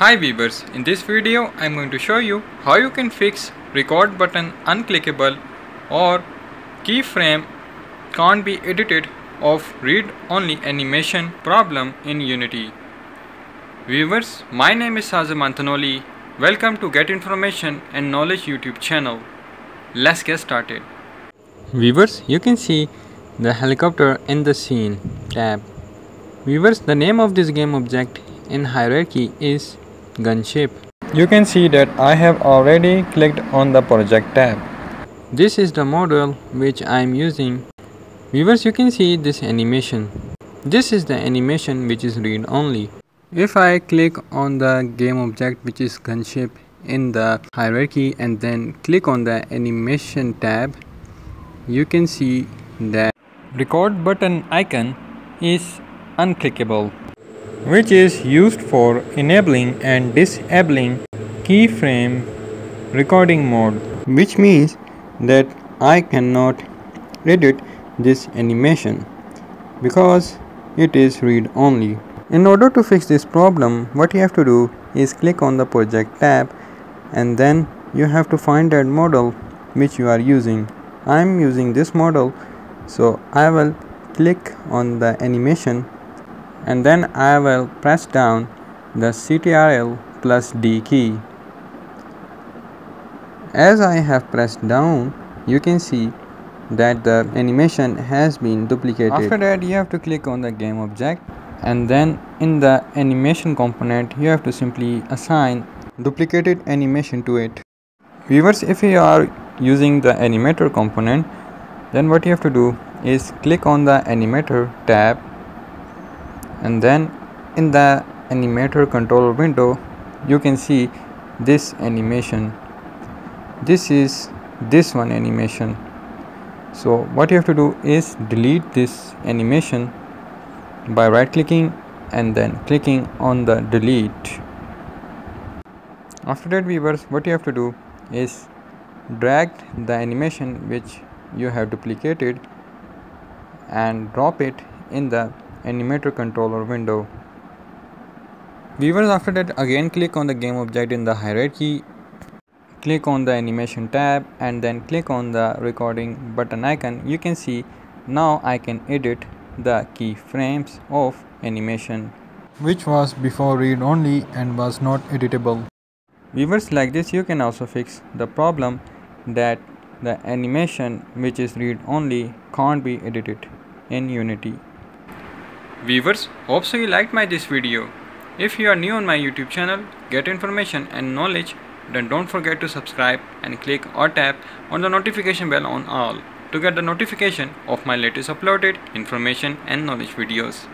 Hi viewers, in this video I am going to show you how you can fix record button unclickable or keyframe can't be edited of read only animation problem in Unity. Viewers, my name is Sazim Antonoli. Welcome to Get Information and Knowledge YouTube channel. Let's get started. Viewers, you can see the helicopter in the scene tab. Viewers, the name of this game object in hierarchy is gunship. You can see that I have already clicked on the project tab. This is the model which I am using. Viewers you can see this animation. This is the animation which is read only. If I click on the game object which is gunship in the hierarchy and then click on the animation tab you can see that record button icon is unclickable which is used for enabling and disabling keyframe recording mode which means that I cannot edit this animation because it is read only. In order to fix this problem what you have to do is click on the project tab and then you have to find that model which you are using. I am using this model so I will click on the animation and then I will press down the CTRL plus D key. As I have pressed down, you can see that the animation has been duplicated. After that, you have to click on the game object and then in the animation component, you have to simply assign duplicated animation to it. Viewers, if you are using the animator component, then what you have to do is click on the animator tab and then in the animator controller window you can see this animation. This is this one animation. So what you have to do is delete this animation by right clicking and then clicking on the delete. After that viewers what you have to do is drag the animation which you have duplicated and drop it in the animator controller window. Viewers after that again click on the game object in the hierarchy, click on the animation tab and then click on the recording button icon. You can see now I can edit the keyframes of animation which was before read only and was not editable. Viewers like this you can also fix the problem that the animation which is read only can't be edited in Unity. Viewers, hope so you liked my this video. If you are new on my YouTube channel, get information and knowledge, then don't forget to subscribe and click or tap on the notification bell on all to get the notification of my latest uploaded information and knowledge videos.